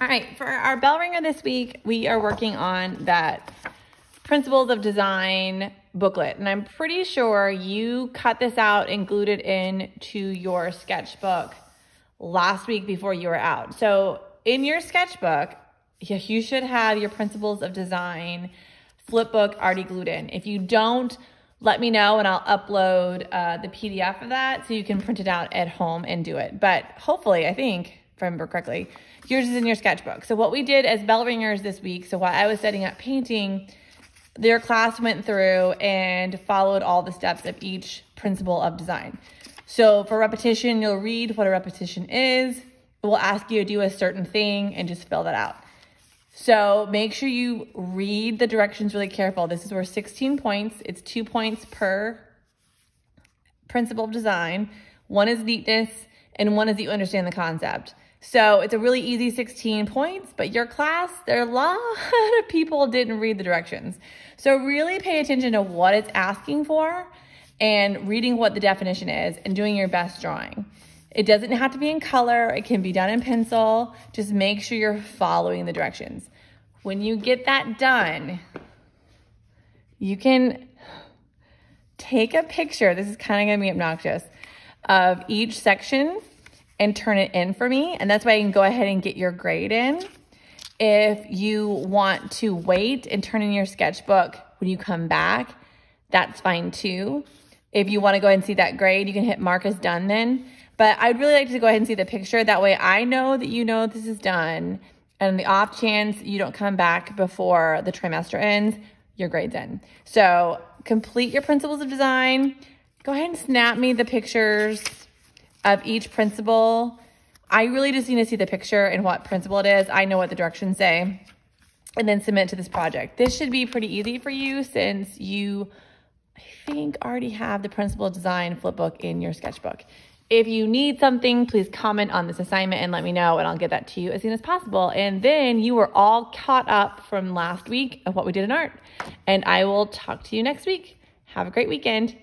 All right, for our bell ringer this week, we are working on that Principles of Design booklet. And I'm pretty sure you cut this out and glued it in to your sketchbook last week before you were out. So in your sketchbook, you should have your Principles of Design flip book already glued in. If you don't, let me know and I'll upload uh, the PDF of that so you can print it out at home and do it. But hopefully, I think, if I remember correctly, yours is in your sketchbook. So what we did as bell ringers this week, so while I was setting up painting, their class went through and followed all the steps of each principle of design. So for repetition, you'll read what a repetition is. It will ask you to do a certain thing and just fill that out. So make sure you read the directions really careful. This is where 16 points. It's two points per principle of design. One is neatness and one is that you understand the concept. So it's a really easy 16 points, but your class, there are a lot of people didn't read the directions. So really pay attention to what it's asking for and reading what the definition is and doing your best drawing. It doesn't have to be in color. It can be done in pencil. Just make sure you're following the directions. When you get that done, you can take a picture. This is kind of going to be obnoxious of each section and turn it in for me. And that's why you can go ahead and get your grade in. If you want to wait and turn in your sketchbook when you come back, that's fine too. If you want to go ahead and see that grade, you can hit mark as done then. But I'd really like to go ahead and see the picture. That way I know that you know this is done. And the off chance you don't come back before the trimester ends, your grade's in. So complete your principles of design. Go ahead and snap me the pictures of each principle. I really just need to see the picture and what principle it is. I know what the directions say and then submit to this project. This should be pretty easy for you since you, I think, already have the principle design flipbook in your sketchbook. If you need something, please comment on this assignment and let me know and I'll get that to you as soon as possible. And then you are all caught up from last week of what we did in art. And I will talk to you next week. Have a great weekend.